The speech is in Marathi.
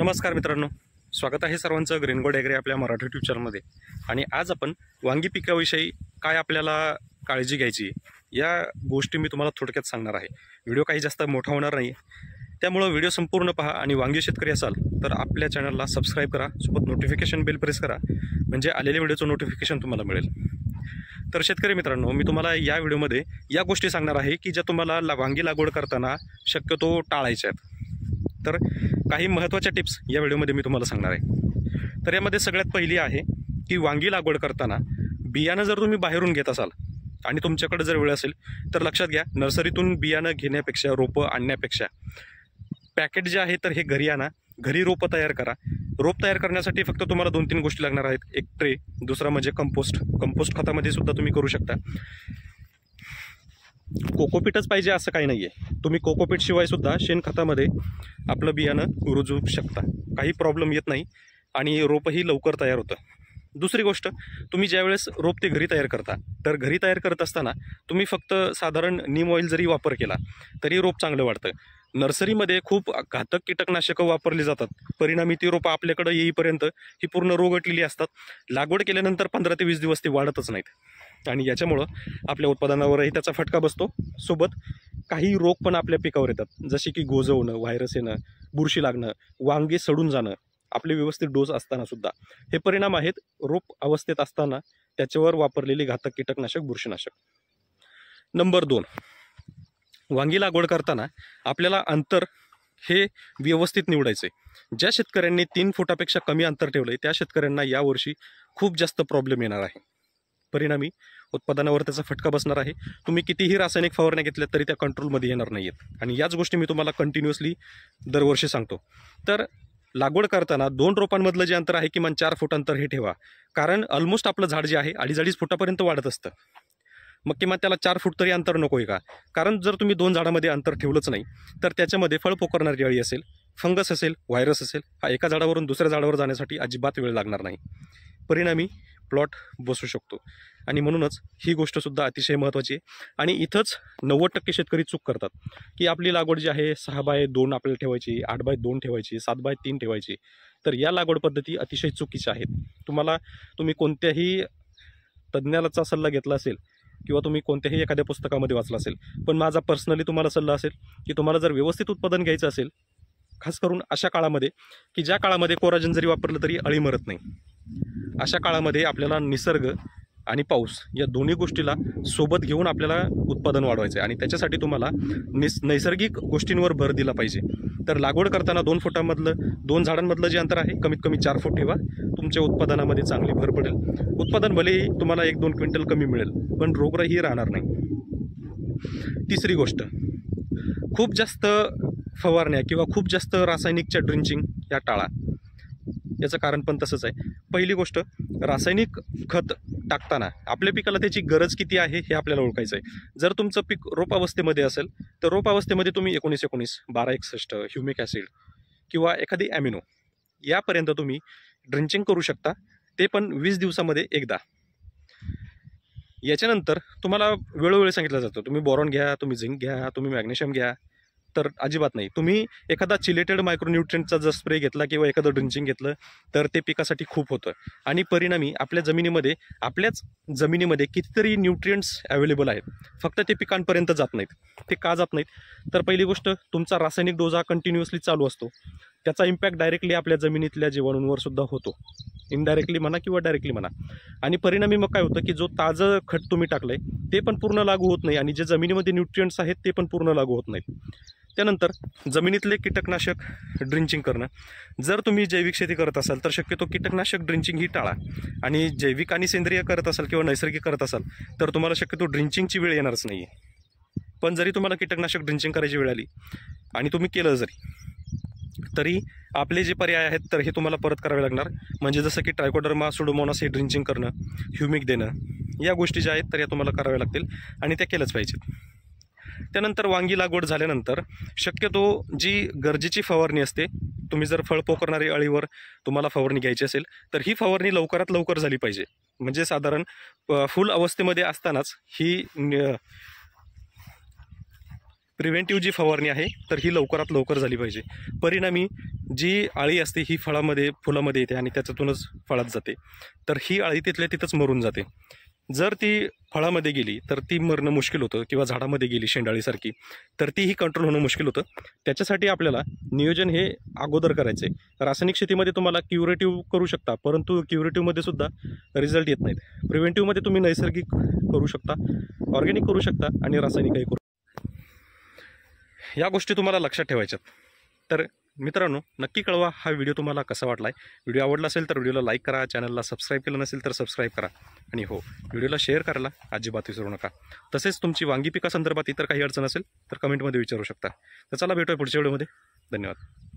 नमस्कार मित्रांनो. स्वागत आहे सर्वांचं ग्रीनगोड एग्रे आपल्या मराठी ट्यूब चॅनलमध्ये आणि आज आपण वांगी पिकाविषयी काय आपल्याला काळजी घ्यायची या गोष्टी मी तुम्हाला थोडक्यात सांगणार आहे. व्हिडिओ काही जास्त मोठा होणार नाही. त्यामुळं व्हिडिओ संपूर्ण पहा आणि वांगी शेतकरी असाल तर आपल्या चॅनलला सबस्क्राईब करा सोबत नोटिफिकेशन बेल प्रेस करा म्हणजे आलेल्या व्हिडिओचं नोटिफिकेशन तुम्हाला मिळेल. तर शेतकरी मित्रांनो मी तुम्हाला या व्हिडिओमध्ये या गोष्टी सांगणार आहे की ज्या तुम्हाला ला वांगी लागवड करताना शक्यतो टाळायच्या आहेत. तर काही महत्त्वाच्या टिप्स या व्हिडिओमध्ये मी तुम्हाला सांगणार आहे. तर यामध्ये सगळ्यात पहिली आहे की वांगी लागवड करताना बियाणं जर तुम्ही बाहेरून घेत असाल आणि तुमच्याकडे जर वेळ असेल तर लक्षात घ्या नर्सरीतून बियाणं घेण्यापेक्षा रोपं आणण्यापेक्षा पॅकेट जे आहे तर हे घरी आणा. घरी रोपं तयार करा. रोप तयार करण्यासाठी फक्त तुम्हाला दोन तीन गोष्टी लागणार आहेत. एक ट्रे दुसरा म्हणजे कंपोस्ट. कंपोस्ट खतामध्ये सुद्धा तुम्ही करू शकता. कोकोपीटच पाहिजे असं काही नाही आहे तुम्ही कोकोपीटशिवायसुद्धा सुद्धा शेणखतामध्ये आपलं बियाणं रुजू शकता. काही प्रॉब्लेम येत नाही आणि रोपही लवकर तयार होतं. दुसरी गोष्ट तुम्ही ज्यावेळेस रोप ते घरी तयार करता तर घरी तयार करत असताना तुम्ही फक्त साधारण नीम ऑइल जरी वापर केला तरी रोप चांगलं वाढतं. नर्सरीमध्ये खूप घातक कीटकनाशकं वापरली जातात. परिणामी ती रोपं आपल्याकडं येईपर्यंत ही पूर्ण रोगटलेली असतात. लागवड केल्यानंतर पंधरा ते वीस दिवस ती वाढतच नाहीत. आणि याच्यामुळं आपल्या उत्पादनावरही त्याचा फटका बसतो. सोबत काही रोग पण आपल्या पिकावर येतात. जसे की गोजवणं व्हायरस येणं बुरशी लागणं वांगे सडून जाणं आपले व्यवस्थित डोस असताना सुद्धा. हे परिणाम आहेत रोप अवस्थेत असताना त्याच्यावर वापरलेली घातक कीटकनाशक बुरशीनाशक. नंबर दोन. वांगी लागवड करताना आपल्याला अंतर हे व्यवस्थित निवडायचं आहे ज्या शेतकऱ्यांनी तीन फुटापेक्षा कमी अंतर ठेवलं आहे त्या शेतकऱ्यांना यावर्षी खूप जास्त प्रॉब्लेम येणार आहे. परिणामी उत्पादनावर त्याचा फटका बसणार आहे. तुम्ही कितीही रासायनिक फवारण्या घेतल्या तरी त्या कंट्रोलमध्ये येणार नाही आहेत आणि याच गोष्टी मी तुम्हाला कंटिन्युअसली दरवर्षी सांगतो. तर लागवड करताना दोन रोपांमधलं जे अंतर आहे किमान चार फूट अंतर हे ठेवा. कारण ऑलमोस्ट आपलं झाड जे आहे अडीच अडीच फुटापर्यंत वाढत असतं. मग किमान त्याला चार फूट तरी अंतर नको आहे का? कारण जर तुम्ही दोन झाडामध्ये अंतर ठेवलंच नाही तर त्याच्यामध्ये फळ पोकरणारी अळी असेल फंगस असेल व्हायरस असेल हा एका झाडावरून दुसऱ्या झाडावर जाण्यासाठी अजिबात वेळ लागणार नाही. परिणामी प्लॉट बसू शकतो. आणि म्हणूनच ही गोष्टसुद्धा अतिशय महत्त्वाची आहे. आणि इथंच नव्वद टक्के शेतकरी चूक करतात. की आपली लागवड जी आहे सहा बाय दोन आपल्याला ठेवायची आठ बाय दोन ठेवायची सात बाय तीन ठेवायची. तर या लागवड पद्धती अतिशय चुकीच्या आहेत. तुम्हाला तुम्ही कोणत्याही तज्ज्ञाचा सल्ला घेतला असेल किंवा तुम्ही कोणत्याही एखाद्या पुस्तकामध्ये वाचला असेल पण माझा पर्सनली तुम्हाला सल्ला असेल की तुम्हाला जर व्यवस्थित उत्पादन घ्यायचं असेल खास करून अशा काळामध्ये की ज्या काळामध्ये कोराजन जरी वापरलं तरी अळी मरत नाही. अशा काळामध्ये आपल्याला निसर्ग आणि पाऊस या दोन्ही गोष्टीला सोबत घेऊन आपल्याला उत्पादन वाढवायचं आहे. आणि त्याच्यासाठी तुम्हाला निस नैसर्गिक गोष्टींवर भर दिला पाहिजे. तर लागवड करताना दोन फुटामधलं दोन झाडांमधलं जे अंतर आहे कमीत कमी चार फूट ठेवा. तुमच्या उत्पादनामध्ये चांगली भर पडेल. उत्पादन भलेही तुम्हाला एक दोन क्विंटल कमी मिळेल पण रोगराई राहणार नाही. तिसरी गोष्ट खूप जास्त फवारण्या किंवा खूप जास्त रासायनिकच्या ड्रिंचिंग या टाळा. याचं कारण पण तसंच आहे. पहिली गोष्ट रासायनिक खत टाकताना आपल्या पिकाला त्याची गरज किती आहे हे आपल्याला ओळखायचं आहे. जर तुमचं पीक रोप अवस्थेमध्ये असेल तर रोप अवस्थेमध्ये तुम्ही एकोणीस एकोणीस बारा एकसष्ट ह्युमिक ॲसिड किंवा एखादी ॲमिनो यापर्यंत तुम्ही ड्रिंचिंग करू शकता. ते पण वीस दिवसामध्ये एकदा. याच्यानंतर तुम्हाला वेळोवेळी सांगितलं जातं तुम्ही बॉरॉन घ्या तुम्ही झिंक घ्या तुम्ही मॅग्नेशियम घ्या. तर अजिबात नाही. तुम्ही एखादा चिलेटेड मायक्रोन्युट्रियनचा जर स्प्रे घेतला किंवा एखादं ड्रिंचिंग घेतलं तर ते पिकासाठी खूप होतं. आणि परिणामी आपल्या जमिनीमध्ये आपल्याच जमिनीमध्ये कितीतरी न्यूट्रियंट्स अवेलेबल आहेत. फक्त ते पिकांपर्यंत जात नाहीत. ते का जात नाहीत? तर पहिली गोष्ट तुमचा रासायनिक डोस हा कंटिन्युअसली चालू असतो. त्याचा इम्पॅक्ट डायरेक्टली आपल्या जमिनीतल्या जीवाणूंवर सुद्धा होतो. इनडायरेक्टली म्हणा किंवा डायरेक्टली म्हणा. आणि परिणामी मग काय होतं की जो ताजं खत तुम्ही टाकलंय ते पण पूर्ण लागू होत नाही आणि जे जमिनीमध्ये न्यूट्रियंट्स आहेत ते पण पूर्ण लागू होत नाहीत. त्यानंतर जमिनीतले कीटकनाशक ड्रिंचिंग करणं. जर तुम्ही जैविक शेती करत असाल तर शक्यतो कीटकनाशक ड्रिंचिंग ही टाळा. आणि जैविक आणि सेंद्रिय करत असाल किंवा नैसर्गिक करत असाल तर तुम्हाला शक्यतो ड्रिंचिंगची वेळ येणारच नाही आहे पण जरी तुम्हाला कीटकनाशक ड्रिंचिंग करायची वेळ आली आणि तुम्ही केलं जरी तरी आपले जे पर्याय आहेत तर हे तुम्हाला परत करावे लागणार. म्हणजे जसं की ट्रायकोडर्मा सुडोमोनास हे ड्रिंचिंग करणं ह्युमिक देणं या गोष्टी ज्या आहेत तर या तुम्हाला कराव्या लागतील आणि त्या केल्याच पाहिजेत. त्यानंतर वांगी लागवड झाल्यानंतर शक्यतो जी गरजेची फवारणी असते तुम्ही जर फळ पोकरणारी अळीवर तुम्हाला फवारणी घ्यायची असेल तर ही फवारणी लवकरात लवकर झाली पाहिजे. म्हणजे साधारण फुल अवस्थेमध्ये असतानाच ही प्रिव्हेंटिव्ह जी फवारणी आहे तर ही लवकरात लवकर झाली पाहिजे. परिणामी जी आळी असते ही फळामध्ये फुलामध्ये येते आणि त्याच्यातूनच फळात जाते. तर ही आळी तिथल्या तिथंच मरून जाते. जर ती फळामध्ये गेली तर ती मरणं मुश्किल होतं किंवा झाडामध्ये गेली शेंडाळीसारखी तर तीही कंट्रोल होणं मुश्किल होतं. त्याच्यासाठी आपल्याला नियोजन हे अगोदर करायचं आहे रासायनिक शेतीमध्ये तुम्हाला क्युरेटिव्ह करू शकता परंतु क्युरेटिव्हमध्ये सुद्धा रिझल्ट येत नाहीत. प्रिव्हेंटिव्हमध्ये तुम्ही नैसर्गिक करू शकता ऑर्गॅनिक करू शकता आणि रासायनिकही करू या गोष्टी तुम्हाला लक्षात ठेवायच्यात. तर मित्रांनो नक्की कळवा हा व्हिडिओ तुम्हाला कसा वाटला आहे व्हिडिओ आवडला असेल तर व्हिडिओला लाईक करा चॅनलला सबस्क्राईब केलं नसेल तर सबस्क्राईब करा. आणि हो व्हिडिओला शेअर करायला अजिबात विसरू नका. तसेच तुमची वांगी पिकासंदर्भात इतर काही अडचण असेल तर कमेंटमध्ये विचारू शकता. तर चला भेटूया पुढच्या व्हिडिओमध्ये. धन्यवाद.